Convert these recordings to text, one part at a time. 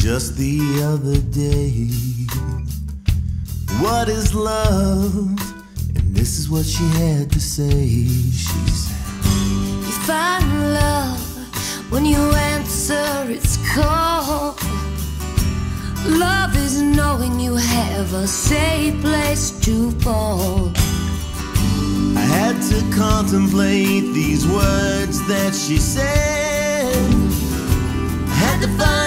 just the other day. What is love? And this is what she had to say. She said, You find love when you answer its call. Love is knowing you have a safe place to fall. I had to contemplate these words that she said. I had to find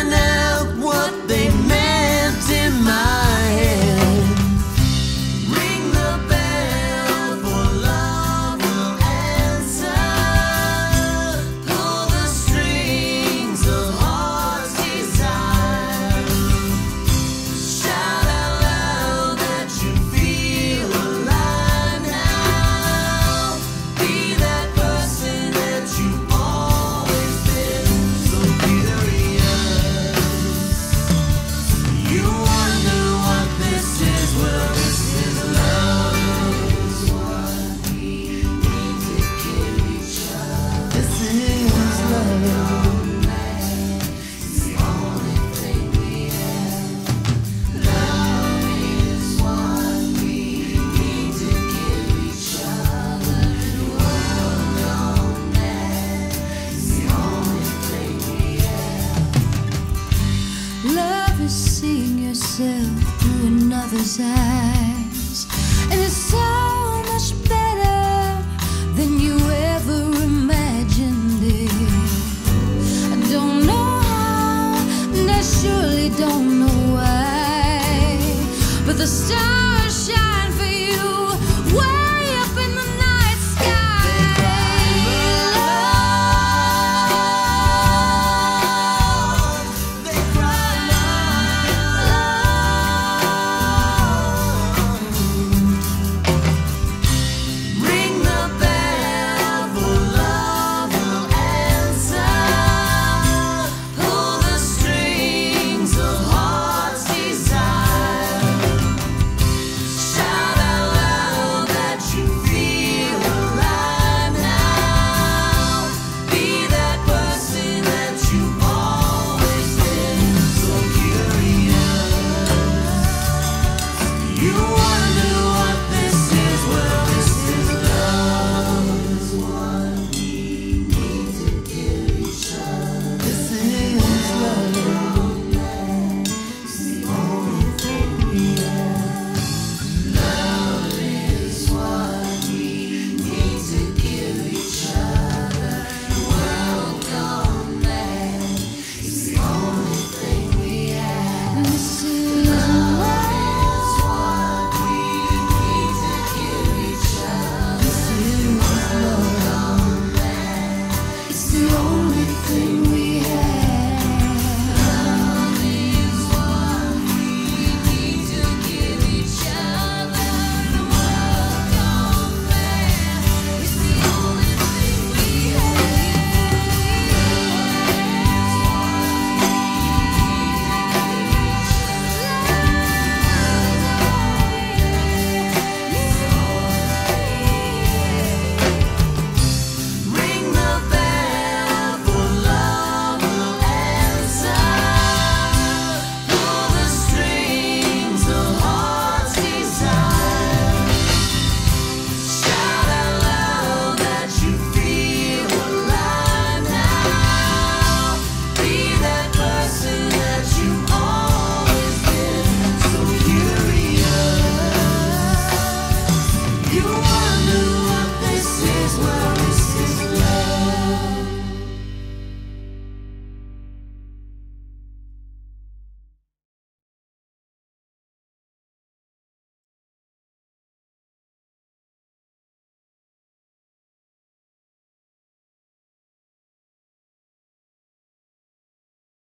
his. And it's so much better than you ever imagined it. I don't know how, and I surely don't know why. But the stars.